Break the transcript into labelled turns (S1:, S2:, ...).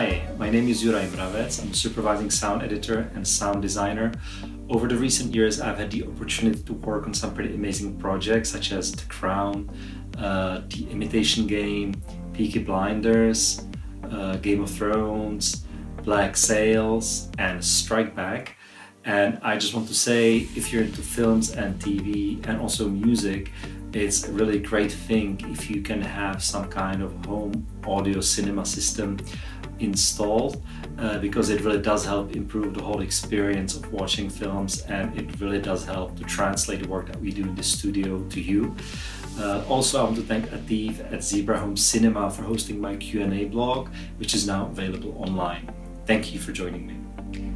S1: is Juraj Mravec. I'm a supervising sound editor and sound designer. Over the recent years, I've had the opportunity to work on some pretty amazing projects such as The Crown, uh, The Imitation Game, Peaky Blinders, uh, Game of Thrones, Black Sails, and Strike Back. And I just want to say, if you're into films and TV and also music, it's a really great thing if you can have some kind of home audio cinema system installed uh, because it really does help improve the whole experience of watching films and it really does help to translate the work that we do in the studio to you. Uh, also, I want to thank Atif at Zebra Home Cinema for hosting my Q&A blog, which is now available online. Thank you for joining me.